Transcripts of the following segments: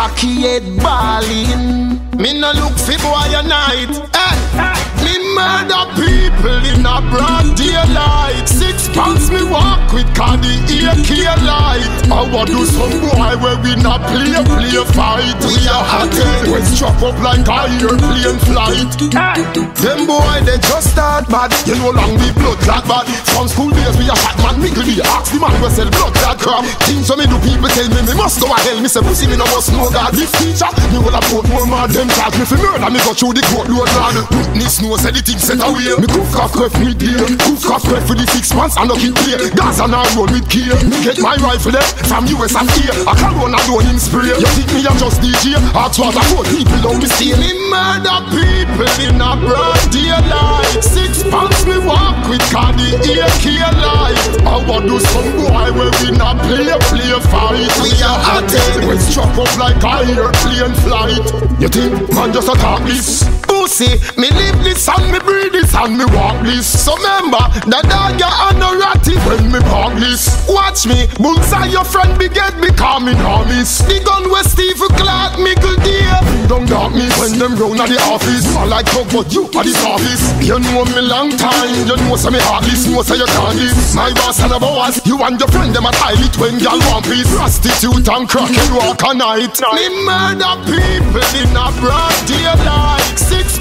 cocky head balling. Me no look fi boy a night. Hey, me murder people in a broad daylight. Six pants me walk with cardi AK light. I want do some boy where we not play play fight. We are hot head when strap up like a airplane flight. Them boy they just start bad. You know long the blood clot bad. From school days we a hot man niggle me. Ask the man we sell blood clot crap. Things so me do people tell me me must go a hell. Me say pussy me no must know God. This teacher me will a put more mad. Them charge me for murder. Me go through the court load lad. Witness know say the thing set away. Me cook off cref me dear. Cook off cref for the six months and no keep clear. Gaza now roll with gear. Me get my rifle there from US and here. I can't run alone in spray. You think me a just DJ? What I put people don't be see me murder people in a broad daylight. Six pants me walk with cardi AK light. I want do some boy where strap up like a airplane flight. You think man just a talk this? Pussy, me live this and me breathe this and me walk this. So remember that dog ya and no ratty when me walk this. Watch me, bullseye your friend be get me coming miss. The gun where Steve Doubt me when them round at the office. I like talk but you at the office. You know me long time, you know say me heartless, know say you can't this. My boss and a boss, you and your friend them a tie it when y'all want peace. Prostitute and crackhead walk a night. Me murder people in a broad daylight. Six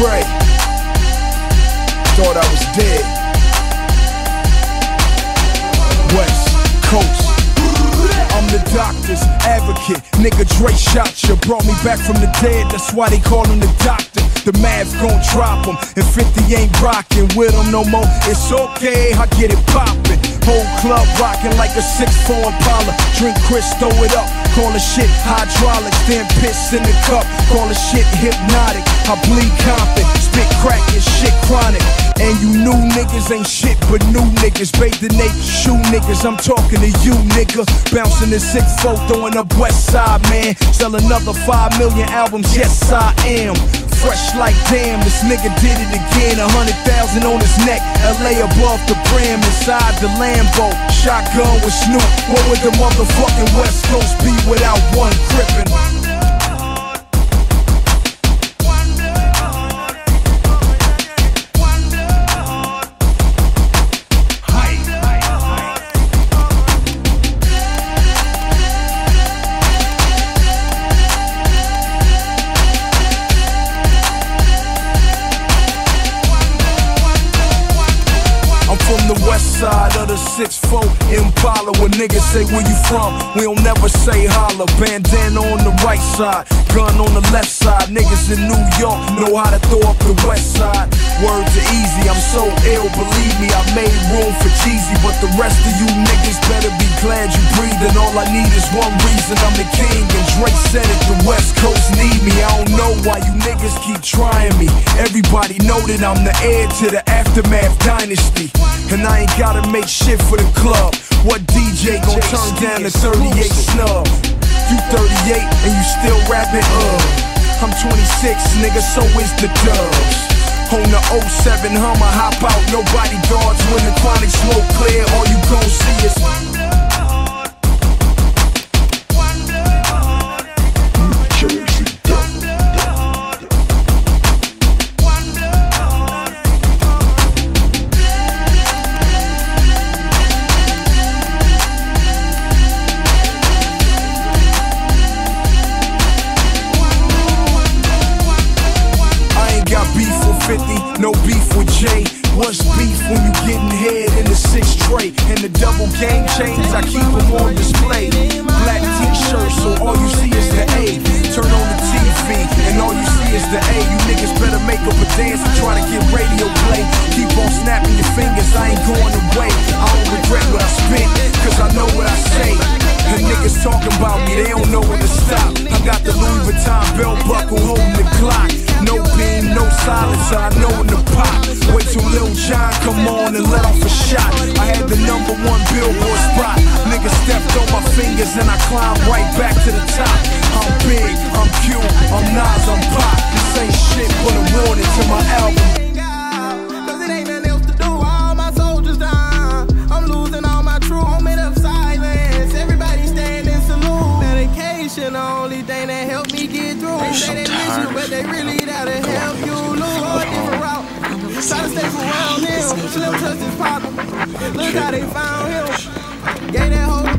Dre. Thought I was dead. West Coast. I'm the doctor's advocate. Nigga Dre shot you. Brought me back from the dead. That's why they call him the doctor. The Mavs gon' drop him. And 50 ain't rockin' with him no more. It's okay, I get it poppin'. Whole club rockin' like a 6-4 Impala. Drink Chris, throw it up. Call the shit hydraulics. Then piss in the cup. Call the shit hypnotic. I bleed confident. Spit crack and shit chronic. And you new niggas ain't shit but new niggas. Bathe the naked shoe niggas. I'm talking to you, nigga. Bouncing the 6-4, throwing up West Side, man. Sell another 5 million albums. Yes, I am fresh like damn, this nigga did it again. A hundred thousand on his neck, LA above the brim, inside the Lambo. Shotgun with Snoop. What would the motherfucking West Coast be without one crippin'? six-four Impala when niggas say where you from. We don't never say holla. Bandana on the right side, gun on the left side. Niggas in New York know how to throw up the west side. Words are easy, I'm so ill, believe me. I made room for Jeezy, but the rest of you niggas better be glad you breathing. All I need is one reason, I'm the king. And Drake said it, the West Coast need me. I don't know why you niggas keep trying me. Everybody know that I'm the heir to the aftermath dynasty. And I ain't gotta make shit for the club. What DJ gon' turn down the 38 snub? You 38 and you still rapping, uh. I'm 26, nigga, so is the dubs. On the 07 Hummer, hop out, nobody guards when the chronic smoke clear. All you gon' see is Jay. Beef when you getting head in the six tray? And the double game chains, I keep them on display. Black t-shirts, so all you see is the A. Turn on the TV, and all you see is the A. You niggas better make up a dance and try to get radio play. Keep on snapping your fingers, I ain't going away. I don't regret what I spit, cause I know what I say. The niggas talking about me, they don't know when to stop. I got the Louis Vuitton belt buckle holding the clock. No beam, no silencer, I know in Lil Jon come on and let off a shot. I had the number one billboard spot. Niggas stepped on my fingers and I climbed right back to the top. I'm big, I'm cute, I'm Nas, I'm pop. This ain't shit but a warning to my album. Only thing that helped me get through. Say they miss you, but they really Look how they found him. Gave that whole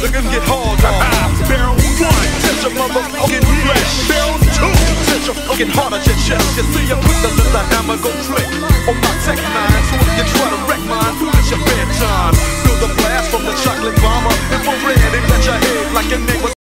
Look him get hauled off. Barrel one, touch your motherfucking flesh. Barrel two, touch your fucking heart at your chest. You see him with the little hammer go click on my tech nine. So if you try to wreck mine, it's your bedtime. Feel the blast from the chocolate bomber. Infrared, it let your head like a neighbor.